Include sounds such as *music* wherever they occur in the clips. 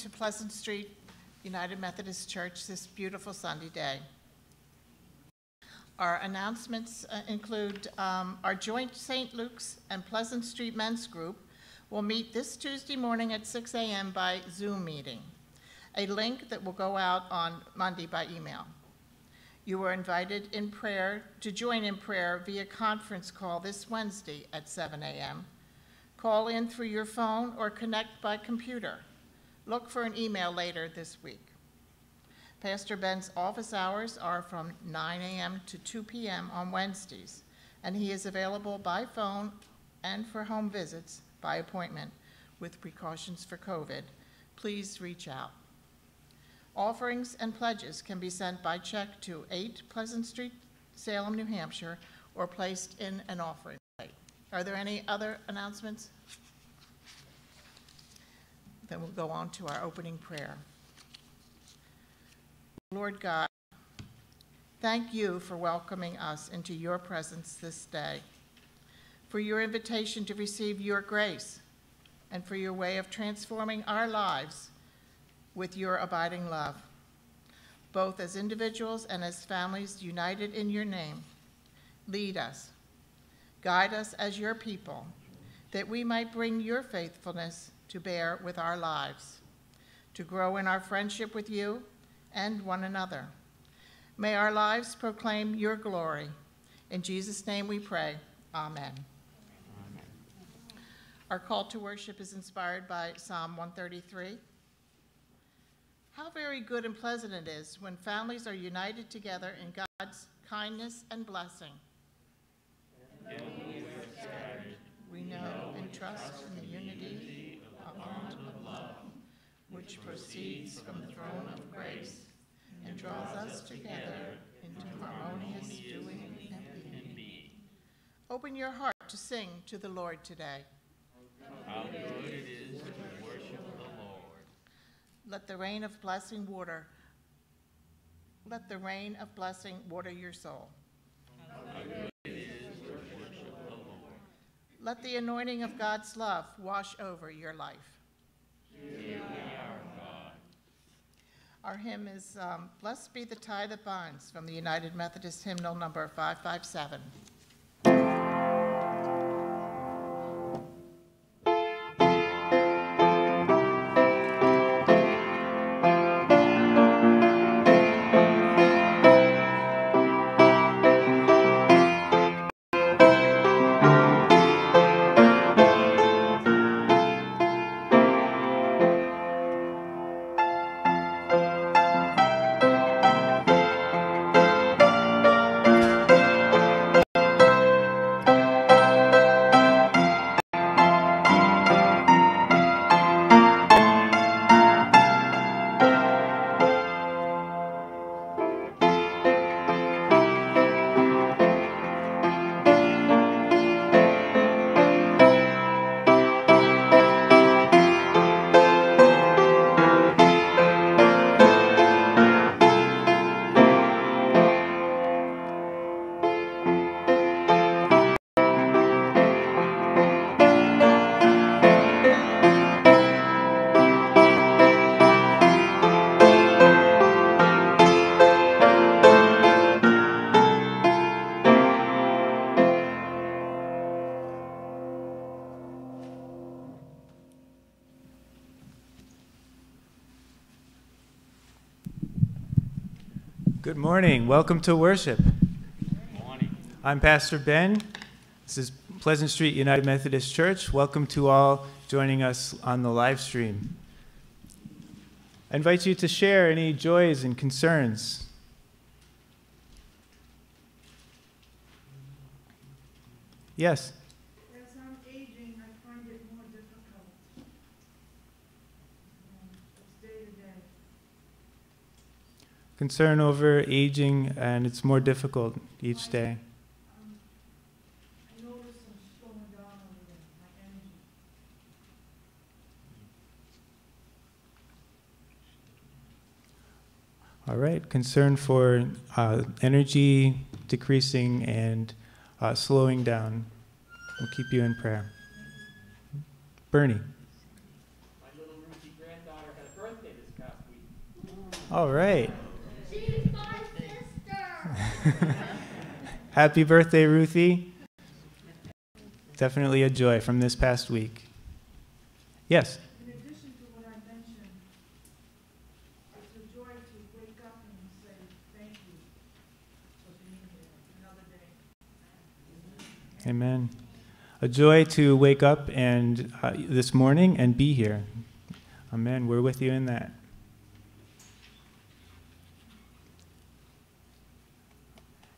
To Pleasant Street United Methodist Church this beautiful Sunday day. Our announcements uh, include um, our joint St. Luke's and Pleasant Street Men's Group will meet this Tuesday morning at 6 a.m. by Zoom meeting. A link that will go out on Monday by email. You are invited in prayer to join in prayer via conference call this Wednesday at 7 a.m. Call in through your phone or connect by computer. Look for an email later this week. Pastor Ben's office hours are from 9 a.m. to 2 p.m. on Wednesdays, and he is available by phone and for home visits by appointment with precautions for COVID. Please reach out. Offerings and pledges can be sent by check to 8 Pleasant Street, Salem, New Hampshire, or placed in an offering plate. Are there any other announcements? Then we'll go on to our opening prayer. Lord God, thank you for welcoming us into your presence this day, for your invitation to receive your grace, and for your way of transforming our lives with your abiding love, both as individuals and as families united in your name. Lead us, guide us as your people, that we might bring your faithfulness to bear with our lives, to grow in our friendship with you and one another. May our lives proclaim your glory. In Jesus' name we pray. Amen. Amen. Our call to worship is inspired by Psalm 133. How very good and pleasant it is when families are united together in God's kindness and blessing. We know and trust in the unity of bond of love which proceeds from the throne of grace and draws us together into harmonious doing and being. Open your heart to sing to the Lord today. How good it is to worship the Lord. Let the rain of blessing water let the rain of blessing water your soul. How good it is to worship the Lord. Let the anointing of God's love wash over your life. Our hymn is um, Blessed Be the Tie That Binds from the United Methodist Hymnal number 557. Morning. Welcome to worship. Morning. I'm Pastor Ben. This is Pleasant Street United Methodist Church. Welcome to all joining us on the live stream. I invite you to share any joys and concerns. Yes. Concern over aging, and it's more difficult each day. All right, concern for uh, energy decreasing and uh, slowing down. We'll keep you in prayer. Bernie. My little Ruthie granddaughter All right. She's my sister. Happy birthday, Ruthie. Definitely a joy from this past week. Yes. In addition to what I mentioned, it's a joy to wake up and say thank you for being here another day. Amen. A joy to wake up and uh, this morning and be here. Amen. We're with you in that.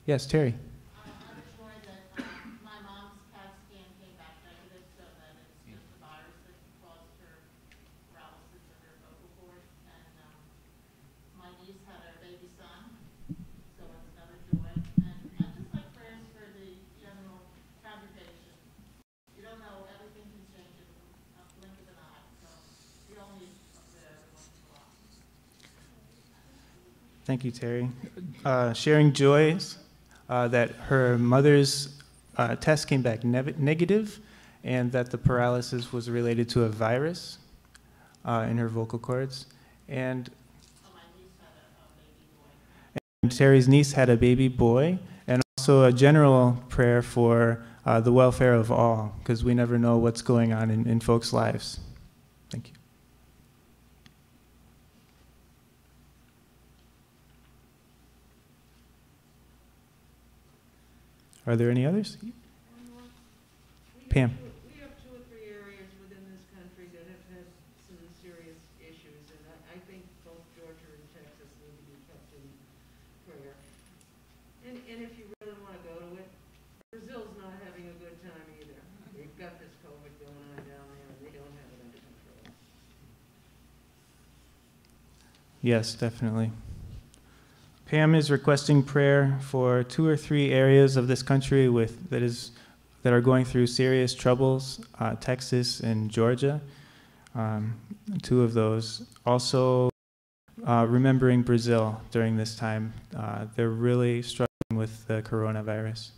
Yes, Terry. I'm sure that um, my mom's CAT scan came back negative, so that it's just a virus that caused her paralysis of her vocal cords. And um, my niece had her baby son, so it's another joy. And I'd just like prayers for the general congregation. You don't know, everything can change in a blink of an eye, so we all need a prayer every once in a while. Thank you, Terry. Uh, sharing joys uh, that her mother's uh, test came back nev- negative and that the paralysis was related to a virus uh, in her vocal cords. And my niece had a, a baby boy. Terry's niece had a baby boy, and also a general prayer for uh, the welfare of all, because we never know what's going on in, in folks' lives. Thank you. Are there any others? Pam. We have two or three areas within this country that have had some serious issues, and I, I think both Georgia and Texas need to be kept in prayer. And, and if you really want to go to it, Brazil's not having a good time either. They've got this COVID going on down there, and they don't have it. Yes, definitely. Pam is requesting prayer for two or three areas of this country with that is that are going through serious troubles, uh, Texas and Georgia. Um, two of those. Also, uh, remembering Brazil during this time. Uh, they're really struggling with the coronavirus.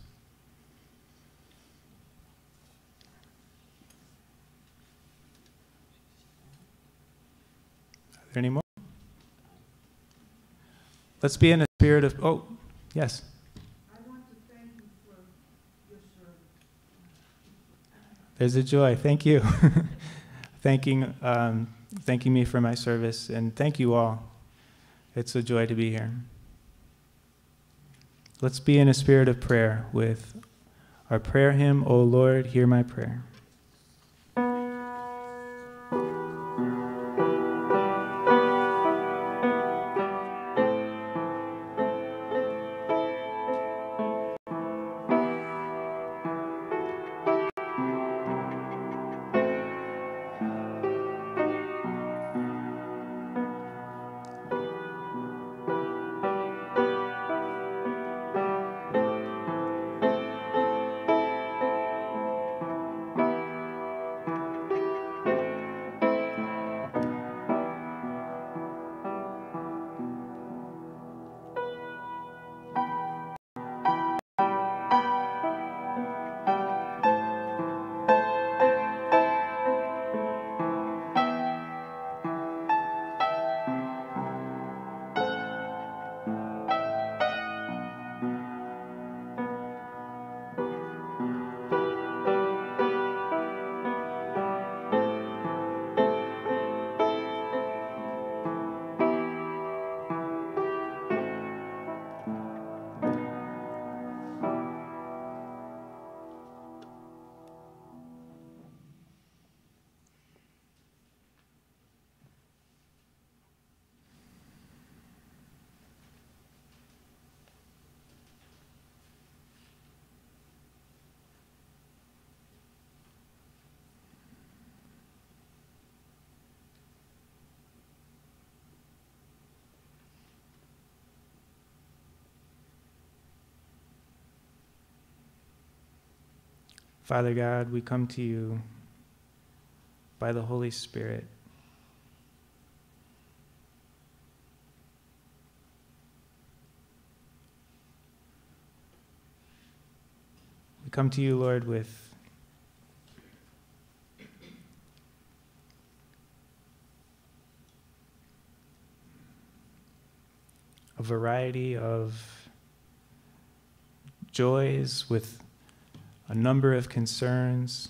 Are there any more? Let's be in a spirit of, oh, yes. There's a joy. Thank you. *laughs* thanking, um, thanking me for my service, and thank you all. It's a joy to be here. Let's be in a spirit of prayer with our prayer hymn, O Lord, hear my prayer. Father God, we come to you by the Holy Spirit. We come to you, Lord, with a variety of joys with a number of concerns.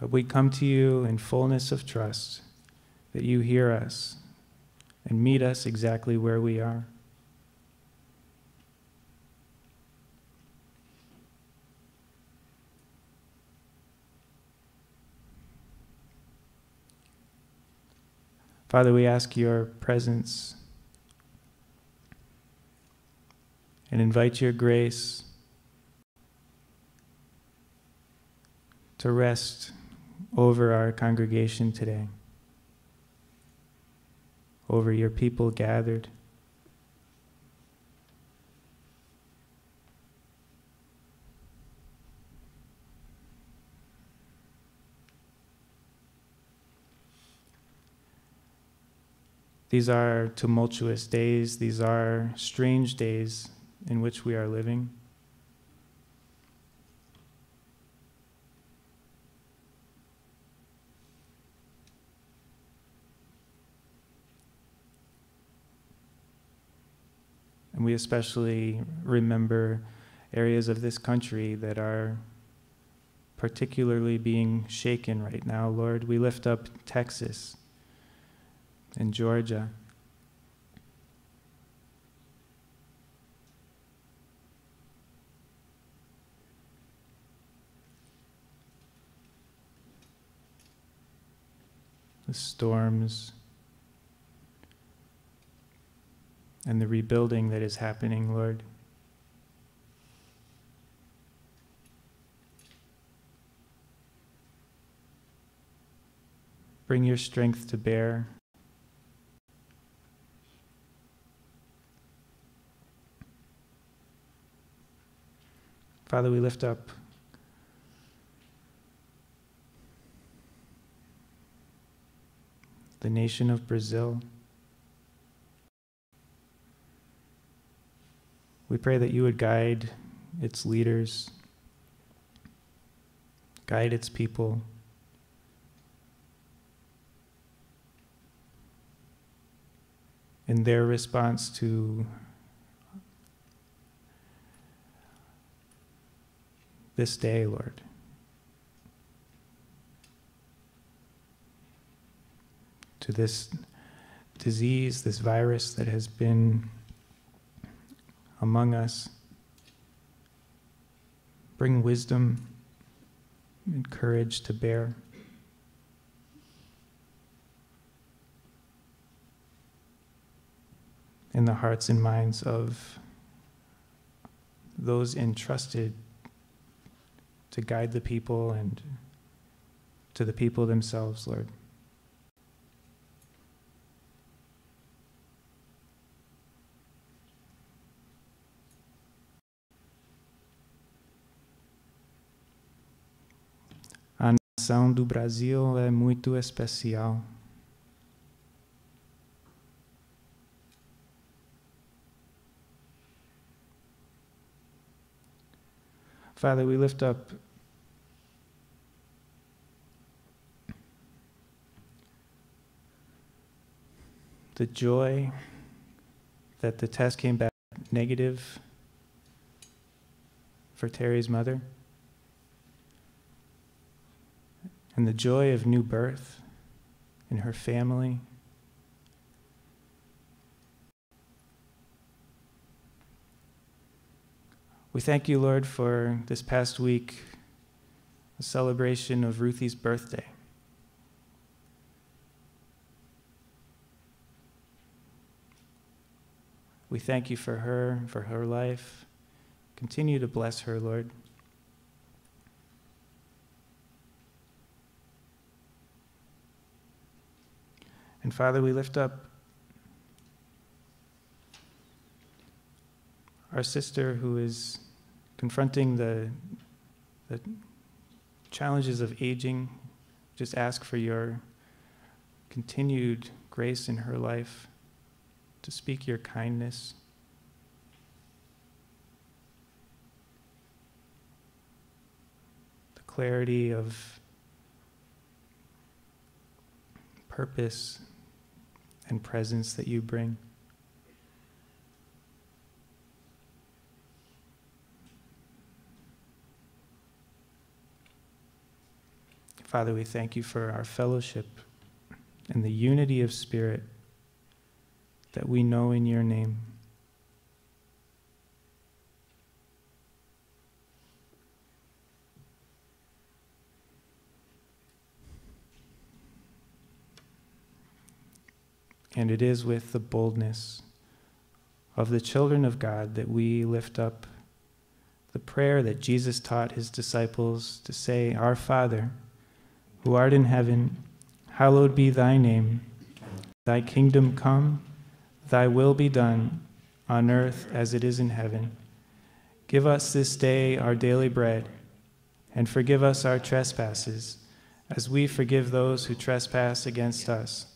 But we come to you in fullness of trust that you hear us and meet us exactly where we are. Father, we ask your presence and invite your grace to rest over our congregation today, over your people gathered. These are tumultuous days, these are strange days in which we are living. And we especially remember areas of this country that are particularly being shaken right now. Lord, we lift up Texas and Georgia. The storms and the rebuilding that is happening, Lord. Bring your strength to bear. Father, we lift up the nation of Brazil. We pray that you would guide its leaders, guide its people. In their response to this day, Lord. To this disease, this virus that has been among us. Bring wisdom and courage to bear. In the hearts and minds of those entrusted to guide the people and to the people themselves, Lord. A nação do Brasil é muito especial. Father, we lift up the joy that the test came back negative for Terry's mother, and the joy of new birth in her family. We thank you, Lord, for this past week, the celebration of Ruthie's birthday. We thank you for her, for her life. Continue to bless her, Lord. And Father, we lift up our sister who is confronting the, the challenges of aging. Just ask for your continued grace in her life to speak your kindness. The clarity of purpose and presence that you bring. Father, we thank you for our fellowship and the unity of spirit that we know in your name. And it is with the boldness of the children of God that we lift up the prayer that Jesus taught his disciples to say, Our Father, who art in heaven, hallowed be thy name. Thy kingdom come, thy will be done, on earth as it is in heaven. Give us this day our daily bread, and forgive us our trespasses, as we forgive those who trespass against us.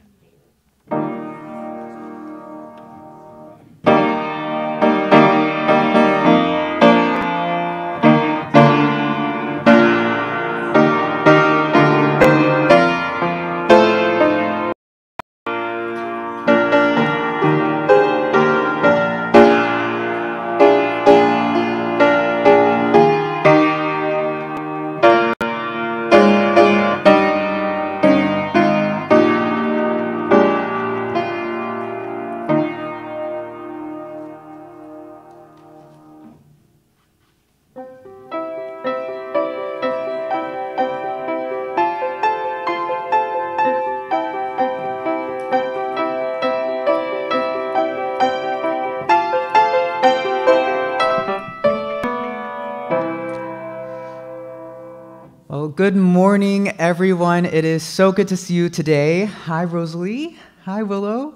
Good morning, everyone. It is so good to see you today. Hi, Rosalie. Hi, Willow.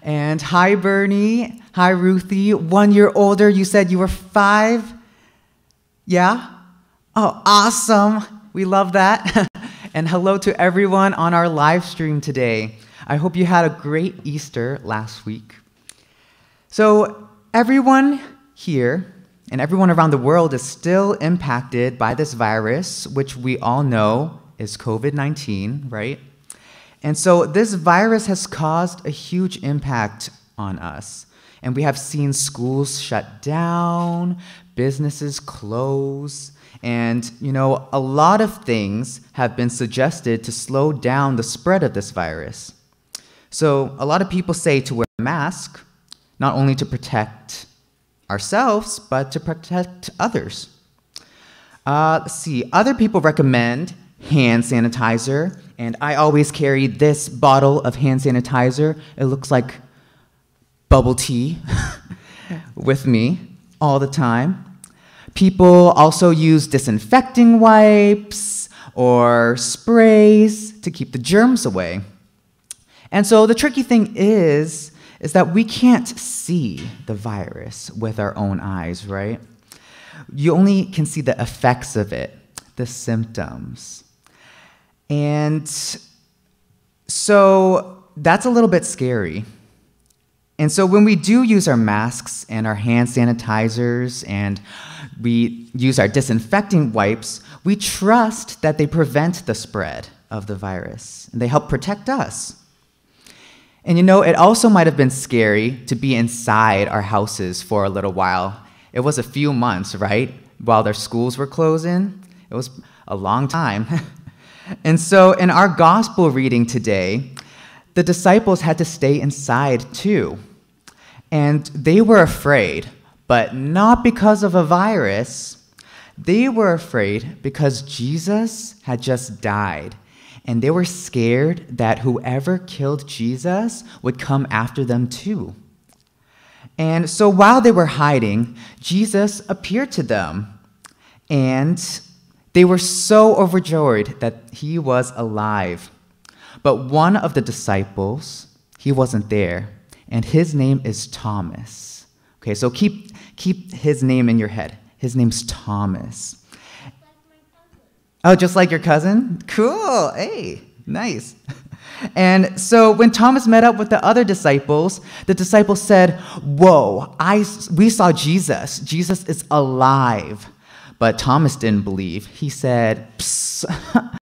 And hi, Bernie. Hi, Ruthie. One year older. You said you were five. Yeah? Oh, awesome. We love that. *laughs* and hello to everyone on our live stream today. I hope you had a great Easter last week. So, everyone here and everyone around the world is still impacted by this virus, which we all know is COVID 19, right? And so, this virus has caused a huge impact on us. And we have seen schools shut down, businesses close, and, you know, a lot of things have been suggested to slow down the spread of this virus. So, a lot of people say to wear a mask, not only to protect ourselves, but to protect others. Uh, let's see, other people recommend hand sanitizer, and I always carry this bottle of hand sanitizer. It looks like bubble tea *laughs* with me all the time. People also use disinfecting wipes or sprays to keep the germs away. And so the tricky thing is is that we can't see the virus with our own eyes, right? You only can see the effects of it, the symptoms. And so that's a little bit scary. And so when we do use our masks and our hand sanitizers and we use our disinfecting wipes, we trust that they prevent the spread of the virus and they help protect us. And you know, it also might have been scary to be inside our houses for a little while. It was a few months, right? While their schools were closing. It was a long time. *laughs* and so, in our gospel reading today, the disciples had to stay inside too. And they were afraid, but not because of a virus. They were afraid because Jesus had just died and they were scared that whoever killed Jesus would come after them too. And so while they were hiding, Jesus appeared to them, and they were so overjoyed that he was alive. But one of the disciples, he wasn't there, and his name is Thomas. Okay, so keep, keep his name in your head. His name's Thomas. Oh, just like your cousin? Cool. Hey, nice. *laughs* And so when Thomas met up with the other disciples, the disciples said, Whoa, I, we saw Jesus. Jesus is alive. But Thomas didn't believe. He said, Psst, *laughs*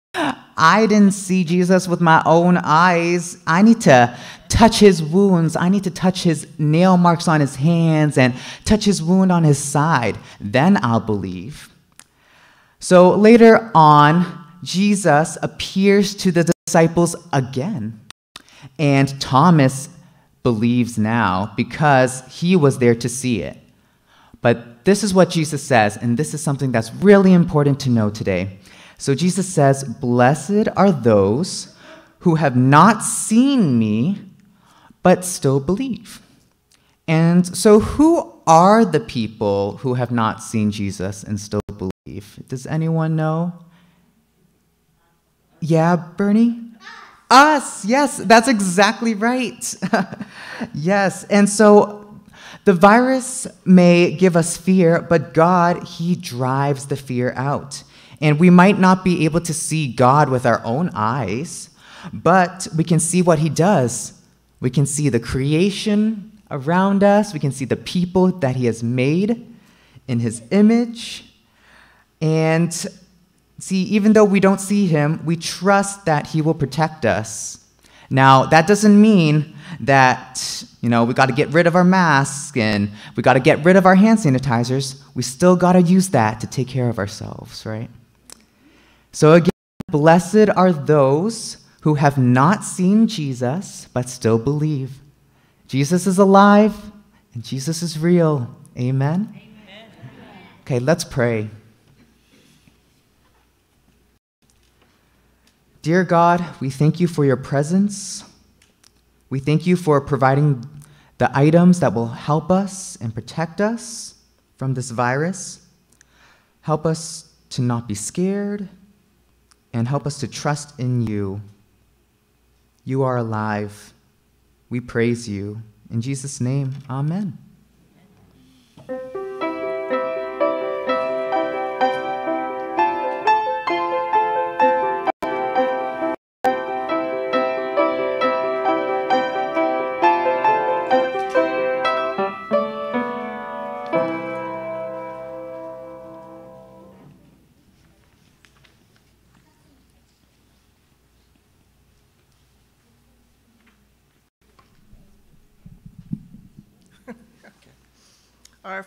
I didn't see Jesus with my own eyes. I need to touch his wounds. I need to touch his nail marks on his hands and touch his wound on his side. Then I'll believe. So later on, Jesus appears to the disciples again. And Thomas believes now because he was there to see it. But this is what Jesus says, and this is something that's really important to know today. So Jesus says, Blessed are those who have not seen me, but still believe. And so, who are the people who have not seen Jesus and still believe? Does anyone know? Yeah, Bernie? Us, yes, that's exactly right. *laughs* yes, and so the virus may give us fear, but God, He drives the fear out. And we might not be able to see God with our own eyes, but we can see what He does. We can see the creation around us, we can see the people that He has made in His image. And see, even though we don't see Him, we trust that He will protect us. Now, that doesn't mean that, you know, we got to get rid of our masks and we got to get rid of our hand sanitizers. We still got to use that to take care of ourselves, right? So, again, blessed are those who have not seen Jesus but still believe. Jesus is alive and Jesus is real. Amen? Amen. Okay, let's pray. Dear God, we thank you for your presence. We thank you for providing the items that will help us and protect us from this virus. Help us to not be scared and help us to trust in you. You are alive. We praise you. In Jesus' name, amen.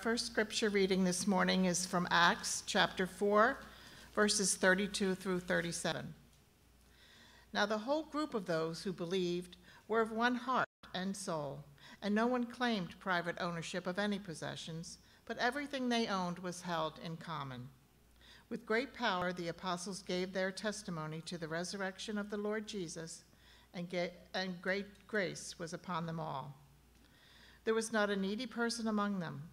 First scripture reading this morning is from Acts chapter 4, verses 32 through 37. Now, the whole group of those who believed were of one heart and soul, and no one claimed private ownership of any possessions, but everything they owned was held in common. With great power, the apostles gave their testimony to the resurrection of the Lord Jesus, and, and great grace was upon them all. There was not a needy person among them,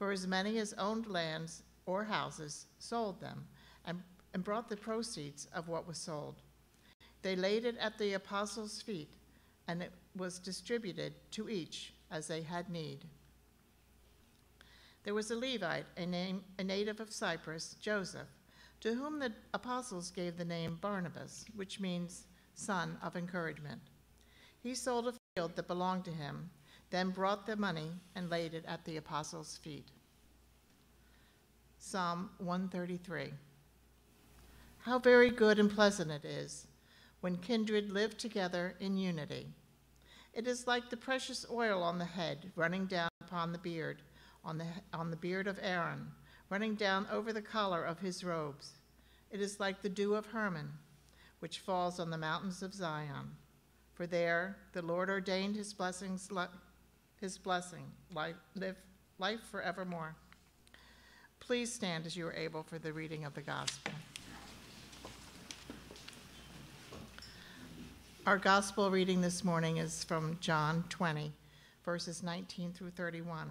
for as many as owned lands or houses sold them and, and brought the proceeds of what was sold. They laid it at the apostles' feet, and it was distributed to each as they had need. There was a Levite, a, name, a native of Cyprus, Joseph, to whom the apostles gave the name Barnabas, which means son of encouragement. He sold a field that belonged to him then brought the money and laid it at the apostles' feet. Psalm 133. How very good and pleasant it is when kindred live together in unity. It is like the precious oil on the head running down upon the beard, on the, on the beard of Aaron, running down over the collar of his robes. It is like the dew of Hermon, which falls on the mountains of Zion. For there the Lord ordained his blessings his blessing, life, live life forevermore. Please stand as you are able for the reading of the gospel. Our gospel reading this morning is from John 20, verses 19 through 31.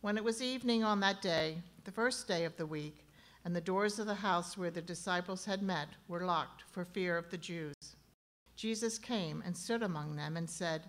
When it was evening on that day, the first day of the week, and the doors of the house where the disciples had met were locked for fear of the Jews, Jesus came and stood among them and said,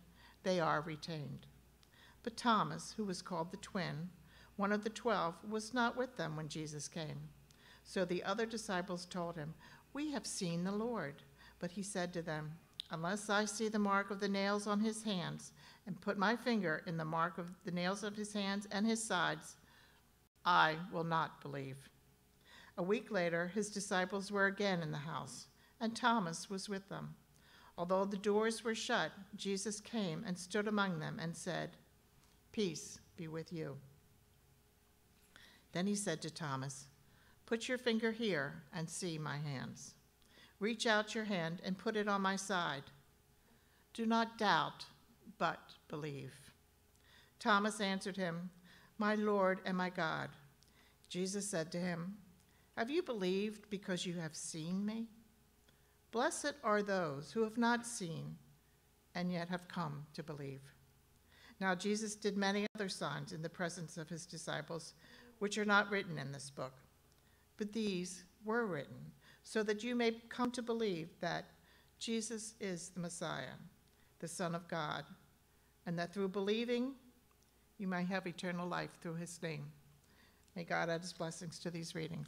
they are retained. But Thomas, who was called the twin, one of the twelve, was not with them when Jesus came. So the other disciples told him, We have seen the Lord. But he said to them, Unless I see the mark of the nails on his hands, and put my finger in the mark of the nails of his hands and his sides, I will not believe. A week later, his disciples were again in the house, and Thomas was with them. Although the doors were shut, Jesus came and stood among them and said, Peace be with you. Then he said to Thomas, Put your finger here and see my hands. Reach out your hand and put it on my side. Do not doubt, but believe. Thomas answered him, My Lord and my God. Jesus said to him, Have you believed because you have seen me? Blessed are those who have not seen and yet have come to believe. Now, Jesus did many other signs in the presence of his disciples, which are not written in this book. But these were written so that you may come to believe that Jesus is the Messiah, the Son of God, and that through believing you may have eternal life through his name. May God add his blessings to these readings.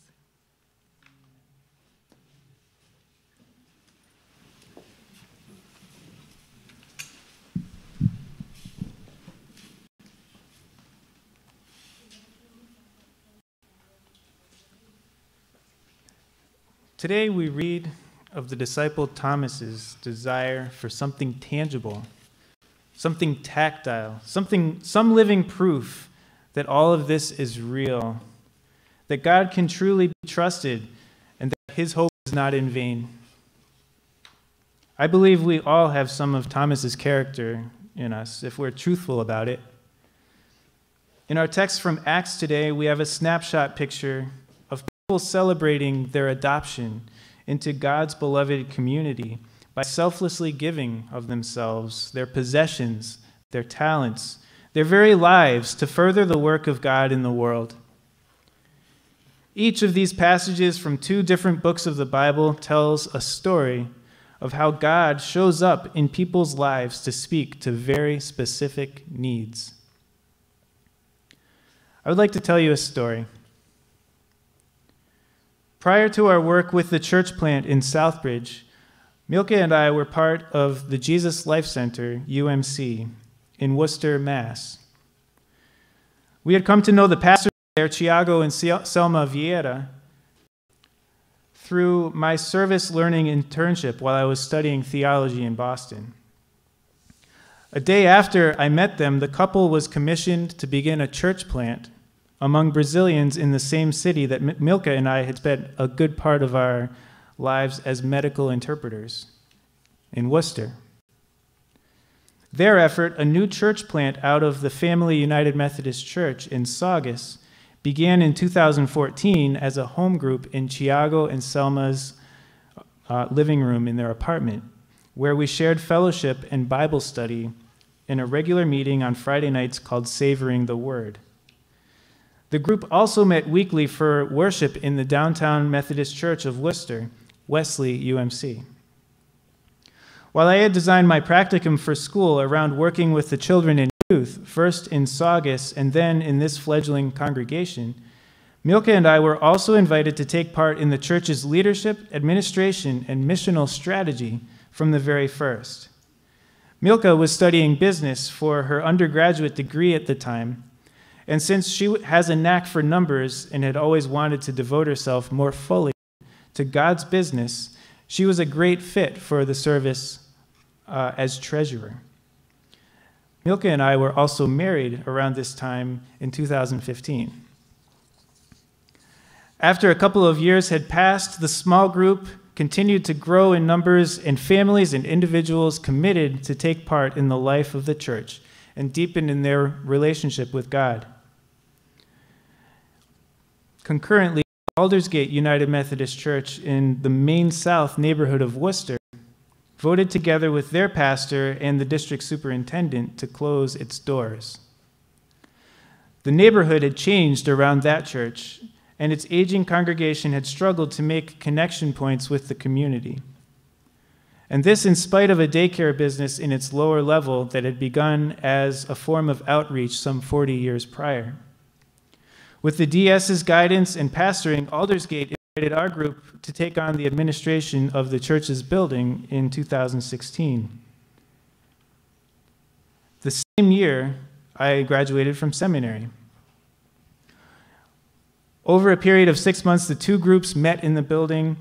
Today we read of the disciple Thomas's desire for something tangible, something tactile, something some living proof that all of this is real, that God can truly be trusted, and that his hope is not in vain. I believe we all have some of Thomas's character in us if we're truthful about it. In our text from Acts today, we have a snapshot picture people celebrating their adoption into God's beloved community by selflessly giving of themselves, their possessions, their talents, their very lives to further the work of God in the world. Each of these passages from two different books of the Bible tells a story of how God shows up in people's lives to speak to very specific needs. I would like to tell you a story. Prior to our work with the church plant in Southbridge, Milka and I were part of the Jesus Life Center, UMC, in Worcester, Mass. We had come to know the pastors there, Tiago and Selma Vieira, through my service learning internship while I was studying theology in Boston. A day after I met them, the couple was commissioned to begin a church plant among Brazilians in the same city that Milka and I had spent a good part of our lives as medical interpreters in Worcester. Their effort, a new church plant out of the Family United Methodist Church in Saugus, began in 2014 as a home group in Tiago and Selma's uh, living room in their apartment, where we shared fellowship and Bible study in a regular meeting on Friday nights called Savoring the Word. The group also met weekly for worship in the downtown Methodist Church of Worcester, Wesley UMC. While I had designed my practicum for school around working with the children and youth, first in Saugus and then in this fledgling congregation, Milka and I were also invited to take part in the church's leadership, administration, and missional strategy from the very first. Milka was studying business for her undergraduate degree at the time and since she has a knack for numbers and had always wanted to devote herself more fully to God's business, she was a great fit for the service uh, as treasurer. Milka and I were also married around this time in 2015. After a couple of years had passed, the small group continued to grow in numbers, and families and individuals committed to take part in the life of the church and deepen in their relationship with God. Concurrently, Aldersgate United Methodist Church in the Main South neighborhood of Worcester voted together with their pastor and the district superintendent to close its doors. The neighborhood had changed around that church, and its aging congregation had struggled to make connection points with the community. And this, in spite of a daycare business in its lower level that had begun as a form of outreach some 40 years prior. With the DS's guidance and pastoring, Aldersgate invited our group to take on the administration of the church's building in 2016. The same year, I graduated from seminary. Over a period of six months, the two groups met in the building,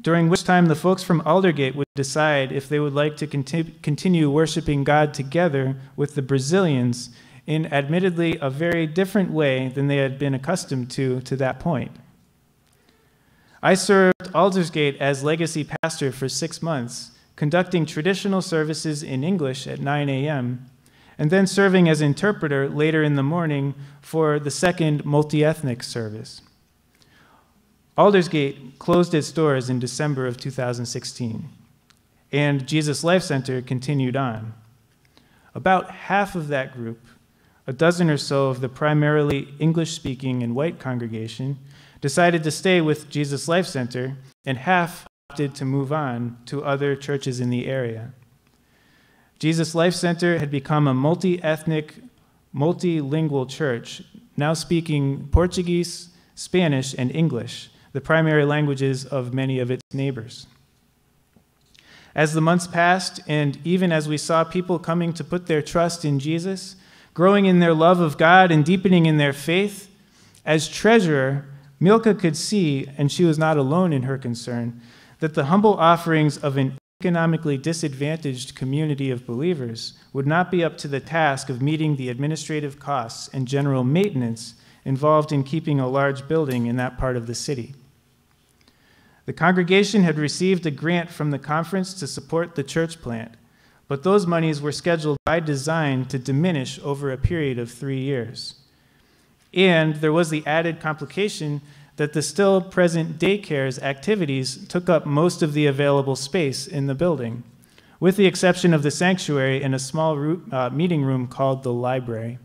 during which time the folks from Aldersgate would decide if they would like to conti- continue worshiping God together with the Brazilians in admittedly a very different way than they had been accustomed to to that point. I served Aldersgate as legacy pastor for six months, conducting traditional services in English at 9 a.m and then serving as interpreter later in the morning for the second multi ethnic service. Aldersgate closed its doors in December of 2016, and Jesus Life Center continued on. About half of that group, a dozen or so of the primarily English speaking and white congregation, decided to stay with Jesus Life Center, and half opted to move on to other churches in the area. Jesus Life Center had become a multi ethnic, multilingual church, now speaking Portuguese, Spanish, and English, the primary languages of many of its neighbors. As the months passed, and even as we saw people coming to put their trust in Jesus, growing in their love of God and deepening in their faith, as treasurer, Milka could see, and she was not alone in her concern, that the humble offerings of an economically disadvantaged community of believers would not be up to the task of meeting the administrative costs and general maintenance involved in keeping a large building in that part of the city. The congregation had received a grant from the conference to support the church plant, but those monies were scheduled by design to diminish over a period of three years. And there was the added complication that the still present daycare's activities took up most of the available space in the building, with the exception of the sanctuary and a small uh, meeting room called the library.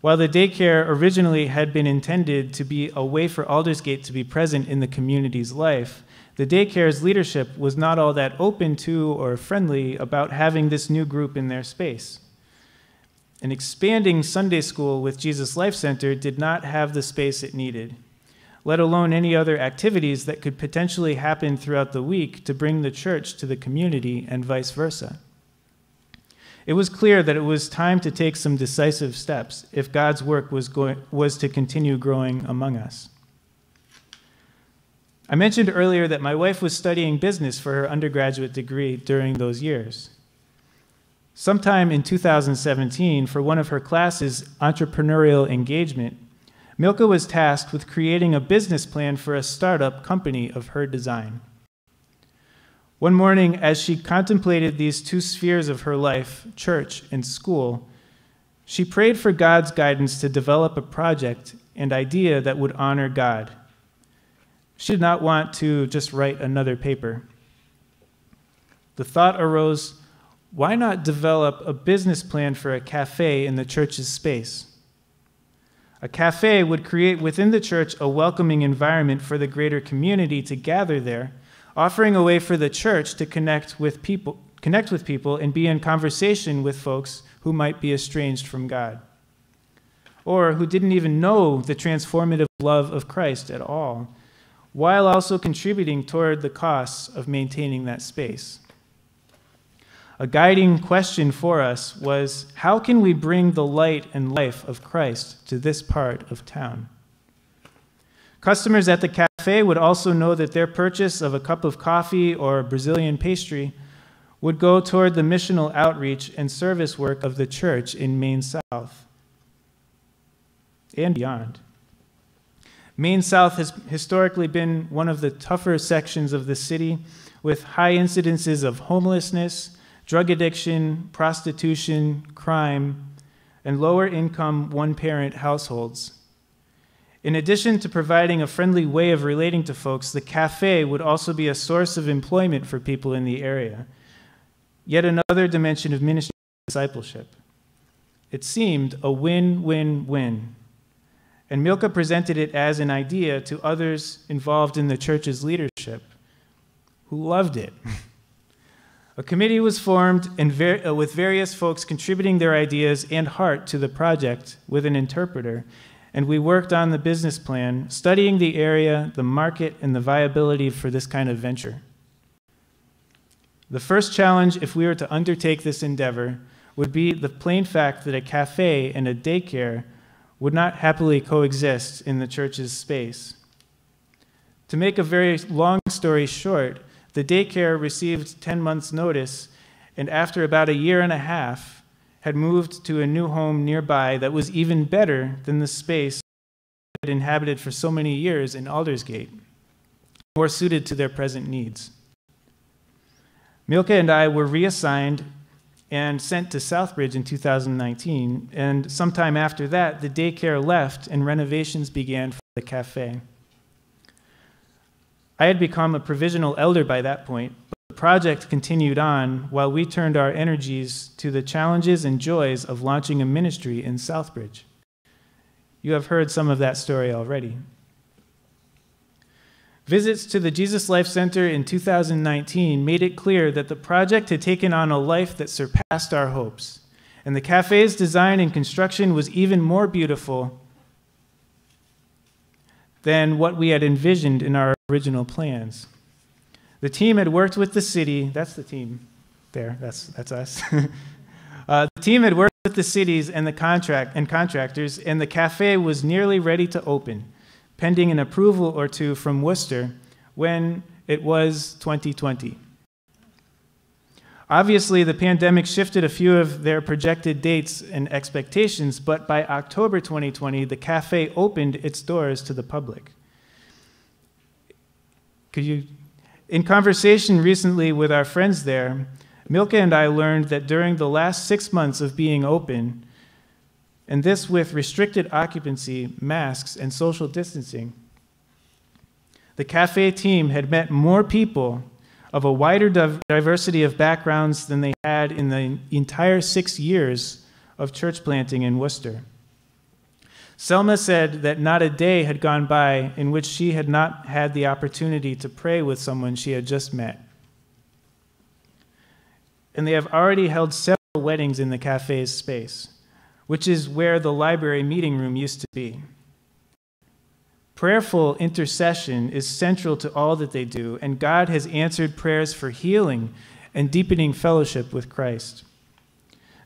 While the daycare originally had been intended to be a way for Aldersgate to be present in the community's life, the daycare's leadership was not all that open to or friendly about having this new group in their space. An expanding Sunday school with Jesus Life Center did not have the space it needed, let alone any other activities that could potentially happen throughout the week to bring the church to the community and vice versa. It was clear that it was time to take some decisive steps if God's work was, going, was to continue growing among us. I mentioned earlier that my wife was studying business for her undergraduate degree during those years. Sometime in 2017, for one of her classes, Entrepreneurial Engagement, Milka was tasked with creating a business plan for a startup company of her design. One morning, as she contemplated these two spheres of her life, church and school, she prayed for God's guidance to develop a project and idea that would honor God. She did not want to just write another paper. The thought arose why not develop a business plan for a cafe in the church's space? A cafe would create within the church a welcoming environment for the greater community to gather there, offering a way for the church to connect with people, connect with people and be in conversation with folks who might be estranged from God or who didn't even know the transformative love of Christ at all, while also contributing toward the costs of maintaining that space a guiding question for us was how can we bring the light and life of Christ to this part of town? Customers at the cafe would also know that their purchase of a cup of coffee or Brazilian pastry would go toward the missional outreach and service work of the church in Main South and beyond. Main South has historically been one of the tougher sections of the city with high incidences of homelessness drug addiction, prostitution, crime, and lower income one parent households. In addition to providing a friendly way of relating to folks, the cafe would also be a source of employment for people in the area. Yet another dimension of ministry discipleship. It seemed a win win win. And Milka presented it as an idea to others involved in the church's leadership who loved it. a committee was formed and ver- uh, with various folks contributing their ideas and heart to the project with an interpreter. And we worked on the business plan, studying the area, the market, and the viability for this kind of venture. The first challenge, if we were to undertake this endeavor, would be the plain fact that a cafe and a daycare would not happily coexist in the church's space. To make a very long story short, the daycare received 10 months' notice, and after about a year and a half, had moved to a new home nearby that was even better than the space had inhabited for so many years in Aldersgate, more suited to their present needs. Milka and I were reassigned and sent to Southbridge in 2019. And sometime after that, the daycare left and renovations began for the cafe. I had become a provisional elder by that point, but the project continued on while we turned our energies to the challenges and joys of launching a ministry in Southbridge. You have heard some of that story already. Visits to the Jesus Life Center in 2019 made it clear that the project had taken on a life that surpassed our hopes, and the cafe's design and construction was even more beautiful than what we had envisioned in our original plans. The team had worked with the city, that's the team there, that's, that's us. *laughs* uh, the team had worked with the cities and the contract and contractors, and the cafe was nearly ready to open pending an approval or two from Worcester when it was 2020. Obviously, the pandemic shifted a few of their projected dates and expectations, but by October 2020, the cafe opened its doors to the public. Could you, in conversation recently with our friends there, Milka and I learned that during the last six months of being open, and this with restricted occupancy, masks, and social distancing. The cafe team had met more people of a wider diversity of backgrounds than they had in the entire six years of church planting in Worcester. Selma said that not a day had gone by in which she had not had the opportunity to pray with someone she had just met. And they have already held several weddings in the cafe's space which is where the library meeting room used to be. Prayerful intercession is central to all that they do, and God has answered prayers for healing and deepening fellowship with Christ.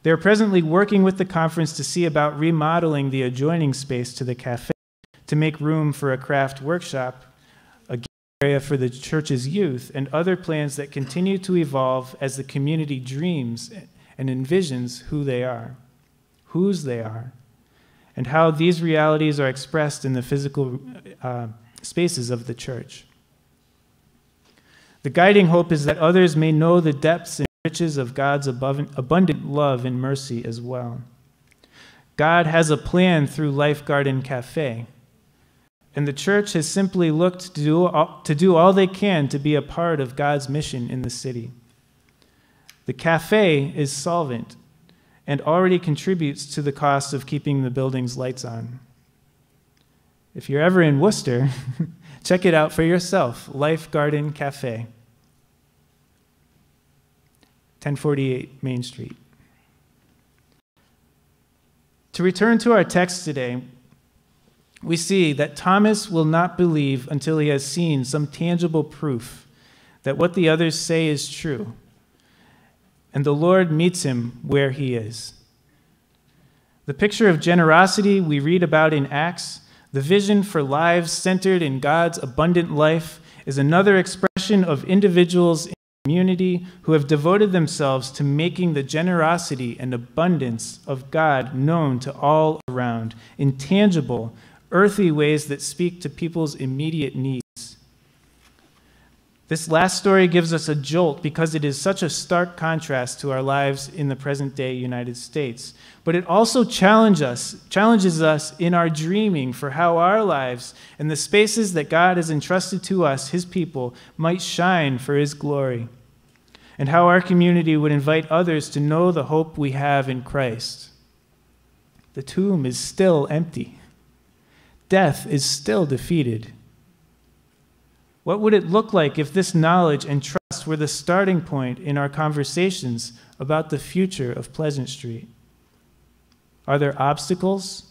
They are presently working with the conference to see about remodeling the adjoining space to the cafe to make room for a craft workshop, a area for the church's youth, and other plans that continue to evolve as the community dreams and envisions who they are whose they are, and how these realities are expressed in the physical uh, spaces of the church. The guiding hope is that others may know the depths and riches of God's abundant love and mercy as well. God has a plan through Life Garden Cafe, and the church has simply looked to do, all, to do all they can to be a part of God's mission in the city. The cafe is solvent and already contributes to the cost of keeping the building's lights on. If you're ever in Worcester, *laughs* check it out for yourself Life Garden Cafe, 1048 Main Street. To return to our text today, we see that Thomas will not believe until he has seen some tangible proof that what the others say is true and the Lord meets him where he is. The picture of generosity we read about in Acts, the vision for lives centered in God's abundant life, is another expression of individuals in the community who have devoted themselves to making the generosity and abundance of God known to all around in tangible, earthly ways that speak to people's immediate needs. This last story gives us a jolt because it is such a stark contrast to our lives in the present day United States. But it also challenge us, challenges us in our dreaming for how our lives and the spaces that God has entrusted to us, His people, might shine for His glory, and how our community would invite others to know the hope we have in Christ. The tomb is still empty, death is still defeated. What would it look like if this knowledge and trust were the starting point in our conversations about the future of Pleasant Street? Are there obstacles?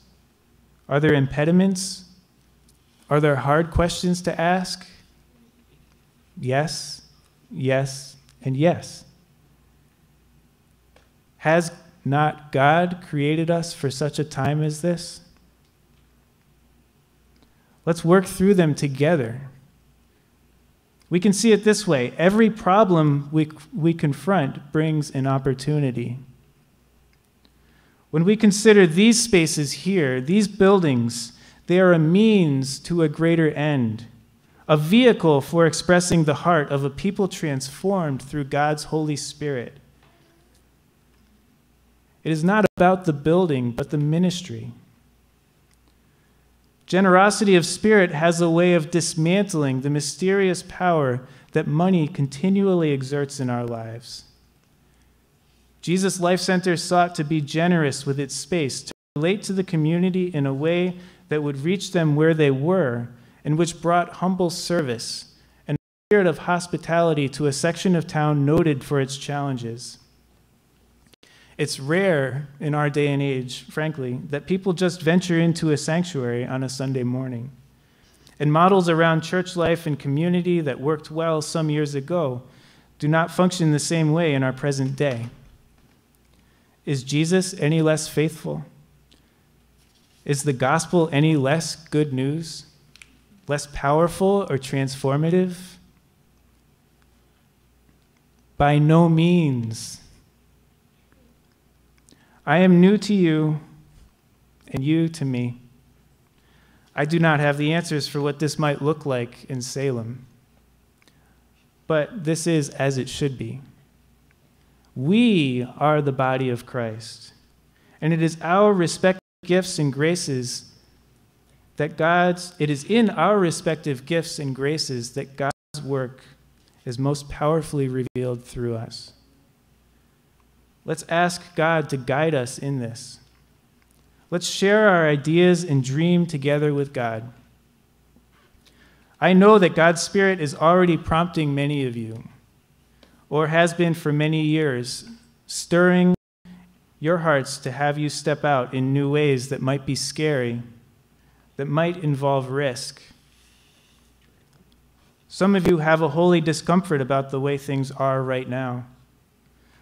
Are there impediments? Are there hard questions to ask? Yes, yes, and yes. Has not God created us for such a time as this? Let's work through them together we can see it this way every problem we, we confront brings an opportunity. When we consider these spaces here, these buildings, they are a means to a greater end, a vehicle for expressing the heart of a people transformed through God's Holy Spirit. It is not about the building, but the ministry. Generosity of spirit has a way of dismantling the mysterious power that money continually exerts in our lives. Jesus Life Center sought to be generous with its space, to relate to the community in a way that would reach them where they were, and which brought humble service and a spirit of hospitality to a section of town noted for its challenges. It's rare in our day and age, frankly, that people just venture into a sanctuary on a Sunday morning. And models around church life and community that worked well some years ago do not function the same way in our present day. Is Jesus any less faithful? Is the gospel any less good news, less powerful or transformative? By no means. I am new to you, and you to me. I do not have the answers for what this might look like in Salem, but this is as it should be. We are the body of Christ, and it is our respective gifts and graces that God's, it is in our respective gifts and graces that God's work is most powerfully revealed through us. Let's ask God to guide us in this. Let's share our ideas and dream together with God. I know that God's Spirit is already prompting many of you, or has been for many years, stirring your hearts to have you step out in new ways that might be scary, that might involve risk. Some of you have a holy discomfort about the way things are right now.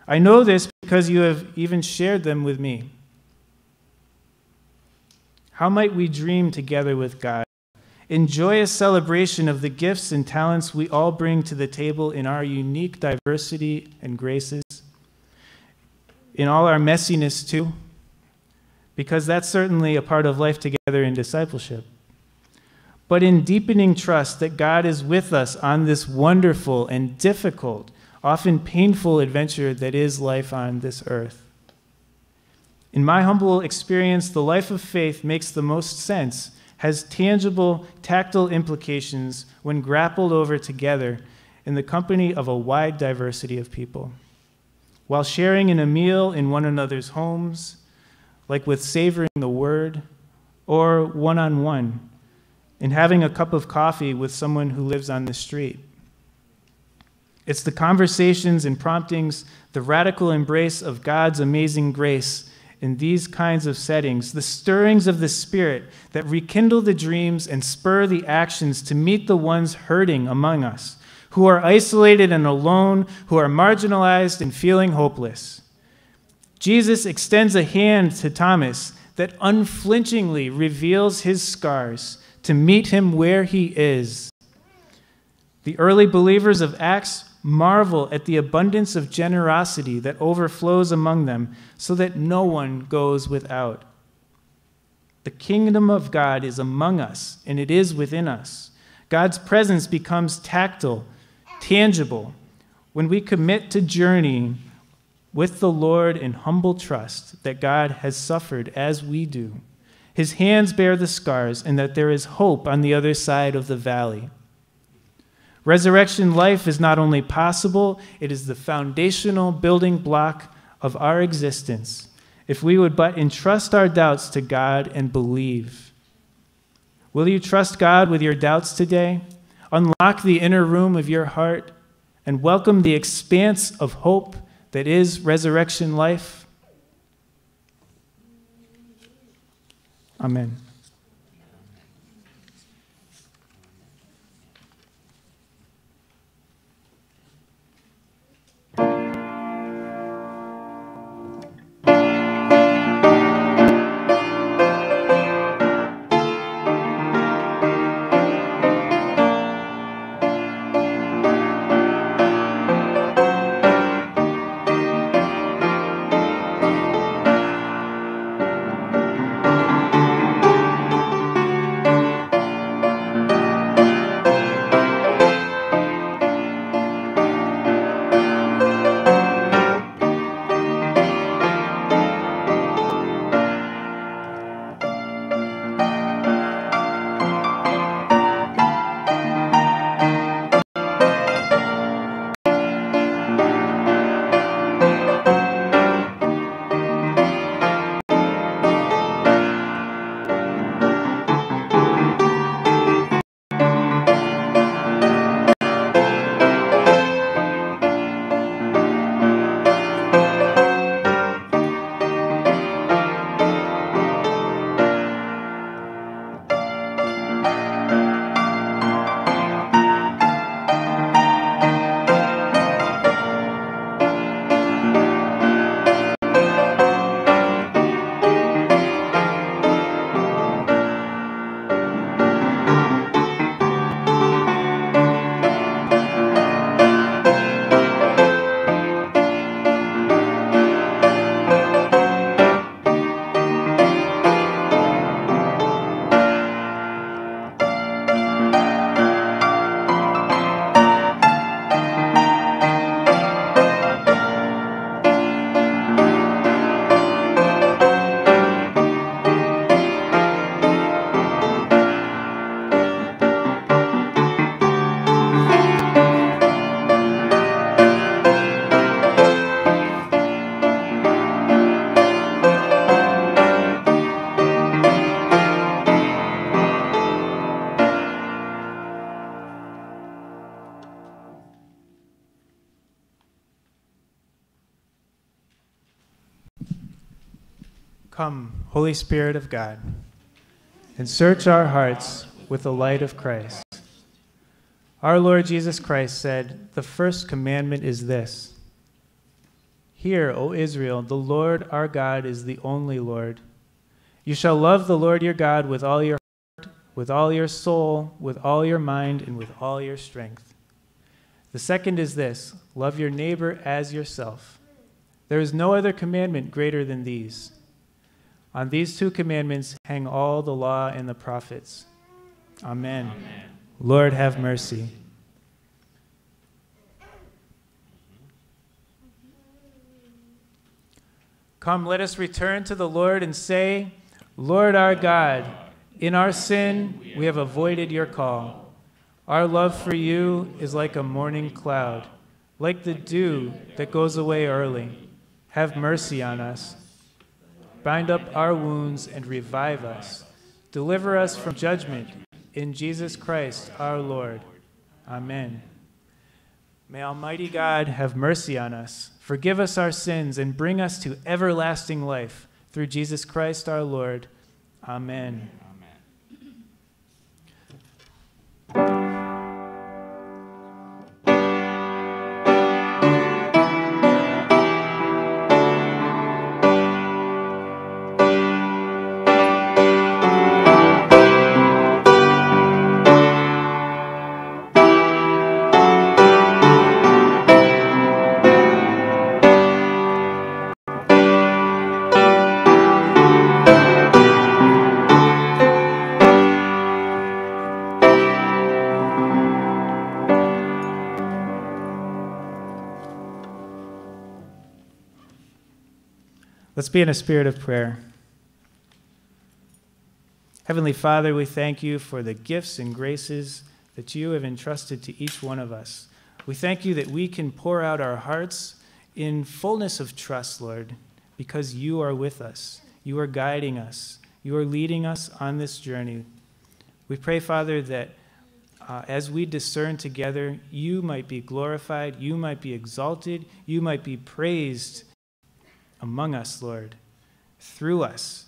I know this because you have even shared them with me. How might we dream together with God? Enjoy a celebration of the gifts and talents we all bring to the table in our unique diversity and graces, in all our messiness, too, because that's certainly a part of life together in discipleship. But in deepening trust that God is with us on this wonderful and difficult often painful adventure that is life on this earth. In my humble experience, the life of faith makes the most sense, has tangible, tactile implications when grappled over together in the company of a wide diversity of people. While sharing in a meal in one another's homes, like with savoring the word, or one on one, in having a cup of coffee with someone who lives on the street. It's the conversations and promptings, the radical embrace of God's amazing grace in these kinds of settings, the stirrings of the Spirit that rekindle the dreams and spur the actions to meet the ones hurting among us, who are isolated and alone, who are marginalized and feeling hopeless. Jesus extends a hand to Thomas that unflinchingly reveals his scars to meet him where he is. The early believers of Acts marvel at the abundance of generosity that overflows among them, so that no one goes without. The kingdom of God is among us, and it is within us. God's presence becomes tactile tangible, when we commit to journey with the Lord in humble trust that God has suffered as we do, his hands bear the scars, and that there is hope on the other side of the valley. Resurrection life is not only possible, it is the foundational building block of our existence if we would but entrust our doubts to God and believe. Will you trust God with your doubts today? Unlock the inner room of your heart and welcome the expanse of hope that is resurrection life. Amen. Come, Holy Spirit of God, and search our hearts with the light of Christ. Our Lord Jesus Christ said, The first commandment is this Hear, O Israel, the Lord our God is the only Lord. You shall love the Lord your God with all your heart, with all your soul, with all your mind, and with all your strength. The second is this love your neighbor as yourself. There is no other commandment greater than these. On these two commandments hang all the law and the prophets. Amen. Amen. Lord, have mercy. Come, let us return to the Lord and say, Lord our God, in our sin we have avoided your call. Our love for you is like a morning cloud, like the dew that goes away early. Have mercy on us. Bind up our wounds and revive us. Deliver us from judgment in Jesus Christ our Lord. Amen. May Almighty God have mercy on us, forgive us our sins, and bring us to everlasting life through Jesus Christ our Lord. Amen. Let's be in a spirit of prayer. Heavenly Father, we thank you for the gifts and graces that you have entrusted to each one of us. We thank you that we can pour out our hearts in fullness of trust, Lord, because you are with us. You are guiding us. You are leading us on this journey. We pray, Father, that uh, as we discern together, you might be glorified, you might be exalted, you might be praised among us, Lord, through us,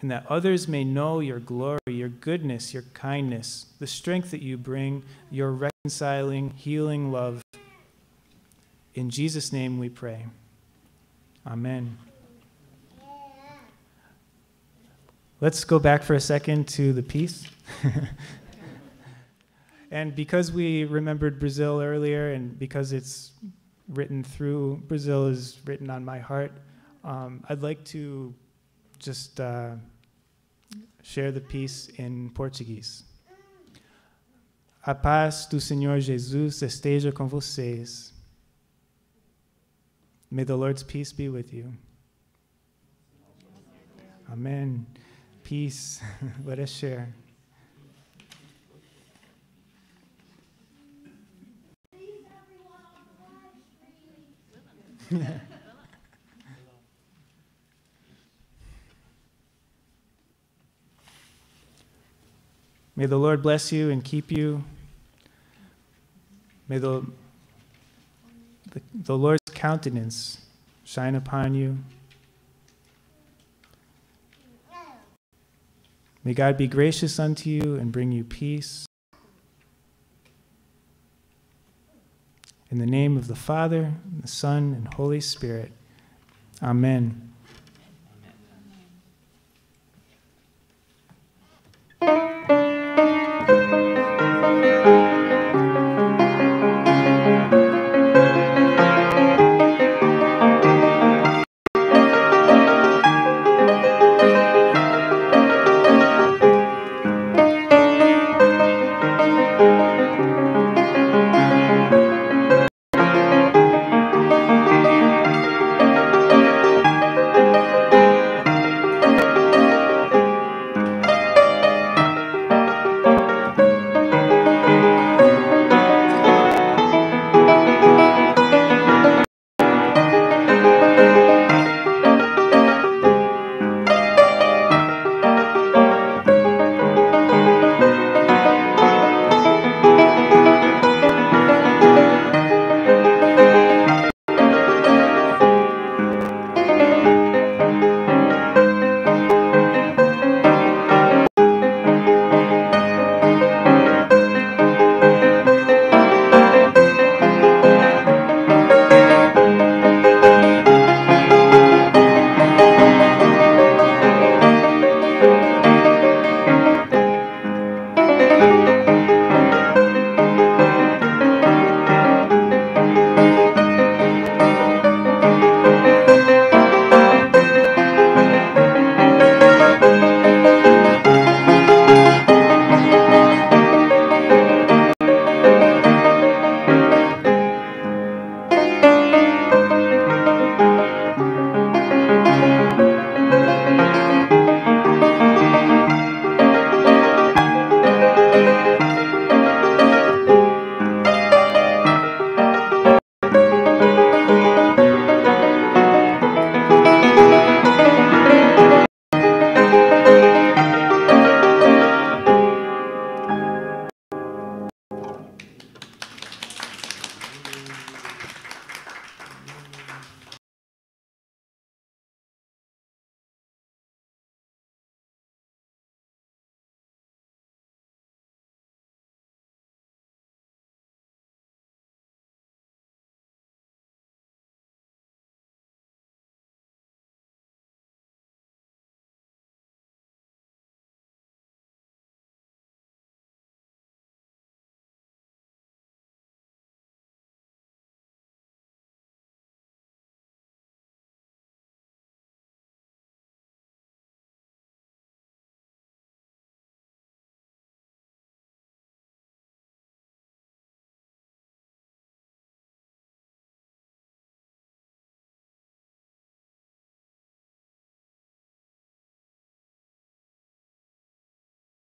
and that others may know your glory, your goodness, your kindness, the strength that you bring, your reconciling, healing love. In Jesus' name we pray. Amen. Let's go back for a second to the peace. *laughs* and because we remembered Brazil earlier, and because it's written through, Brazil is written on my heart, um, I'd like to just uh, share the peace in Portuguese. A paz do Senhor Jesus esteja com vocês. May the Lord's peace be with you. Amen. Peace. *laughs* Let us share. *laughs* Please, everyone on the live stream. May the Lord bless you and keep you. May the, the, the Lord's countenance shine upon you. May God be gracious unto you and bring you peace. In the name of the Father, the Son, and Holy Spirit. Amen.